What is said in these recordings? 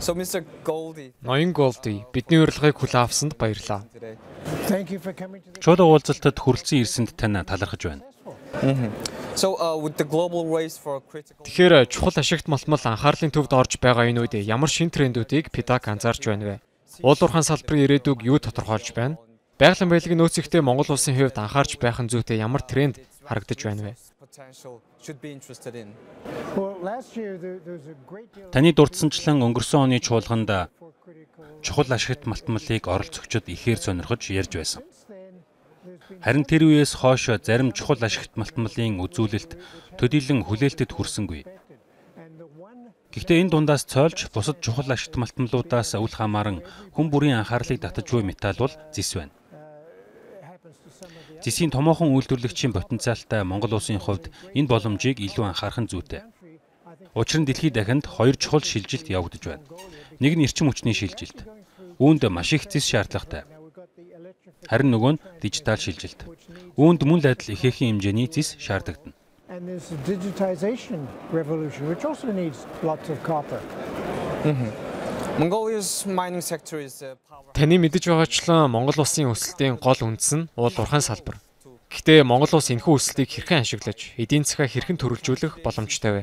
So Mr. Goldie Ноён Голди бидний урилгыг хүлээн авсанд баярлалаа. today. Thank you for coming to the Чуулга уулзалтад хүрэлцэн ирсэнд тань талархаж байна. So uh, with the global race for critical Тэгэхээр чухал ашигт малтмал анхаарлын төвд орж байгаа энэ үед ямар шин трендүүдийг Пидак анзаарч байна вэ? Уулуурхаан салбарын ирээдүг юу тодорхойлж байна? Байгалийн байдлын нөөцөгтэй Монгол улсын хувьд анхаарч байх нь зүйтэй ямар тренд харагдаж байна вэ? Таны дурдсанчлан өнгөрсөн оны чуулганд чухал ашигт малтмалыг оролцогчид ихээр сонирхож ярьж байсан. Харин тэр үеэс хойш зарим чухал ашигт малтмалын үзүүлэлт төдийлөн хүлээлтэд хүрсэнгүй. Гэхдээ энэ дундаас цойлж бусад чухал ашигт малтмалуудаас үл хамааран хүн бүрийн анхаарлыг татаж буй металл бол зис байна. Зисийн томоохон үйлдвэрлэгчийн потенциалтай Монгол улсын хувьд энэ боломжийг илүү анхаарах нь зүйтэй. Учир нь дэлхийд дахинд хоёр чухал шилжилт явагдаж байна. Нэг нь эрчим хүчний шилжилт. Үүнд маш их зис шаардлагатай. Харин нөгөө нь дижитал шилжилт. Үүнд мөн л адил ихээхэн хэмжээний зис шаардагдана. and there's the digitization revolution, which also needs lots of copper. Mongolia's Таны мэдэж байгаачлан Монгол улсын өсөлтийн гол үндэс нь уул уурхайн салбар. Гэхдээ Монгол улс энэхүү өсөлтийг хэрхэн ашиглаж, эдийн засгаа хэрхэн төрөлжүүлэх боломжтой вэ?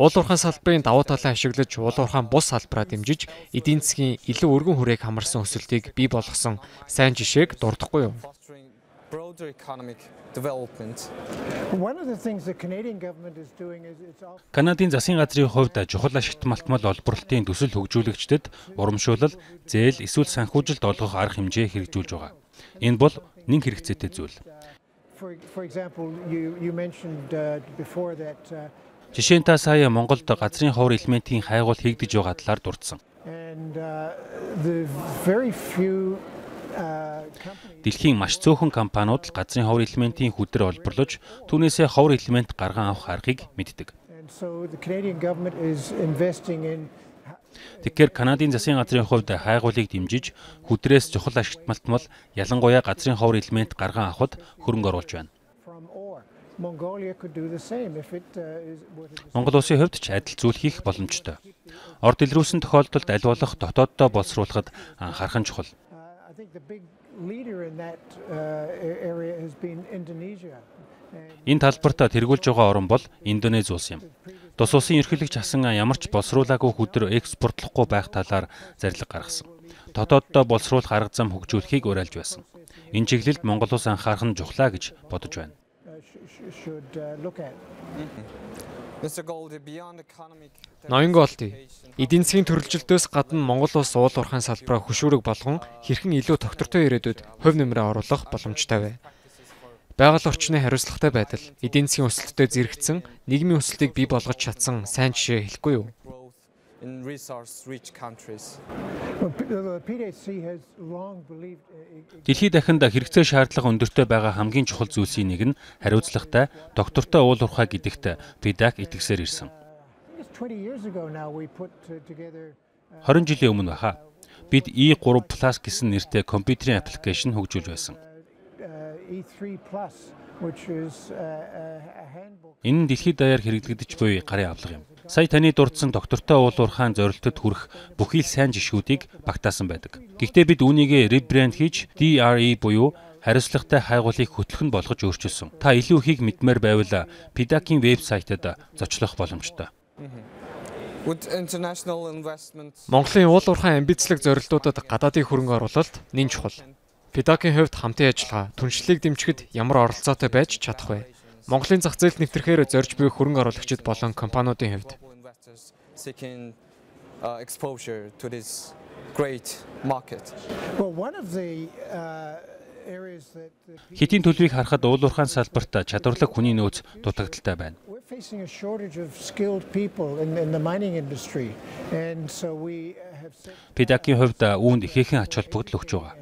Уул уурхайн салбарын давуу талаа ашиглаж, уул уурхайн бус салбараа дэмжиж, эдийн засгийн илүү өргөн хүрээг хамарсан өсөлтийг бий болгосон сайн жишээг дурдахгүй юу? Broader economic development. One of the things the Canadian government is doing is it's also Канадын засгийн газрын хувьд чухал ашигт малтмал олборлолтын төсөл хөгжүүлэгчдэд урамшуулал, зээл эсвэл санхүүжилт олгох арга хэмжээ хэрэгжүүлж байгаа. Энэ бол нэг хэрэгцээтэй зүйл. for example, you you mentioned uh, before that uh, Жишээ нь та сая Монголд газрын ховор элементийн хайгуул хийгдэж байгаа талаар дурдсан. and uh, the very few Дэлхийн маш цөөхөн компаниуд л газрын ховор элементийн хүдэр олборлож түүнээсээ ховор элемент гарган авах аргыг мэддэг. Тэгэхээр Канадын засгийн газрын хувьд хайгуулыг дэмжиж хүдрээс чухал ашигт малтмал ялангуяа газрын ховор элемент гарган авахд хөрөнгө оруулж байна. uh, Монгол улсын хувьд ч адил зүйл хийх боломжтой. Орд илрүүлсэн тохиолдолд аль болох дотооддоо боловсруулахад анхаарах нь чухал. Uh, I think the big leader in that uh, area has been Indonesia. Энэ талбарт тэргүүлж байгаа орн бол Индонез улс юм. Тус улсын ерхийлэгч асан ямар ч боловсруулаагүй хүдэр экспортлохгүй байх талаар зарлиг гаргасан. Дотооддоо боловсруулах арга зам хөгжүүлэхийг уриалж байсан. Энэ чиглэлд Монгол улс анхаарах нь чухлаа гэж бодож байна. Ноён Голди эдийн засгийн төрөлжилтөөс гадна Монгол улс уул уурхайн салбараа хөшүүрэг болгон хэрхэн илүү тогтвортой ирээдүйд хувь нэмрээ оруулах боломжтой вэ? Байгаль орчны хариуцлагатай байдал, эдийн засгийн өсөлтөд зэрэгцсэн нийгмийн өсөлтийг бий болгож чадсан сайн жишээ хэлэхгүй юу? in resource-rich countries. Uh, Дэлхийд дахинд хэрэгцээ шаардлага өндөртэй байгаа хамгийн чухал зүйлсийн нэг нь хариуцлагатай, доктортой уул уурхай гэдэгт Пидак итгэсээр ирсэн. I think it's 20 years ago now we put uh, 20 жилийн өмнө баха. Бид E3 Plus гэсэн нэртэй компьютерийн аппликейшн хөгжүүлж байсан. uh, E3 Plus, which is uh, a a handbook. Энэ нь дэлхийд даяар хэрэглэгдэж буй гарын авлага юм. Сая таны дурдсан доктортой уул уурхайн зорилтод хүрэх бүхий л сайн жишүүдийг багтаасан байдаг. Гэхдээ бид үүнийг ребрэнд хийж DRE буюу хариуцлагатай хайгуулыг хөтлөх нь болгож өөрчилсөн. Та илүү ихийг мэдмээр байвал Pidaki вебсайтад зочлох боломжтой. Монголын уул уурхайн амбицлог зорилтуудад гадаадын хөрөнгө оруулалт нэн чухал. Педакийн хувьд хамтын ажиллагаа түншлэлийг дэмжихэд ямар оролцоотой байж чадах вэ? Монголын зах зээлд нэвтрэхээр зорж буй хөрөнгө оруулагчид болон компаниудын хувьд uh, exposure to this great market. Well, one of the uh, Хитийн төлөвийг харахад уул уурхайн салбарт чадварлаг хүний нөөц дутагдaltaй байна. we're facing a shortage of skilled people in, in the mining industry, and so we Pidaki хувьд үүнд ихээхэн ач холбогдол өгч байгаа.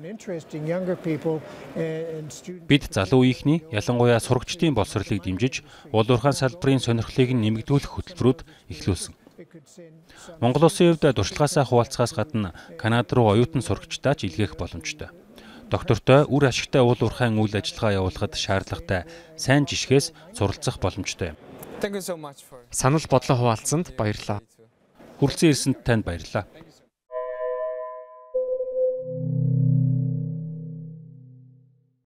students. Бид залуу үеийнхний ялангуяа сурагчдын боловсролыг дэмжиж, уул уурхайн салбарын сонирхлыг нэмэгдүүлэх хөтөлбөрүүд эхлүүлсэн. Монгол улсын хувьд туршлагаасаа хуваалцахаас гадна Канада руу оюутан сурагчдаа ч илгээх боломжтой. Доктортой үр ашигтай уул уурхайн үйл ажиллагаа явуулахад шаардлагатай сайн жишгээс суралцах боломжтой санал бодлоо хуваалцсанд баярлалаа. Хүрэлцэн ирсэнд танд баярлалаа.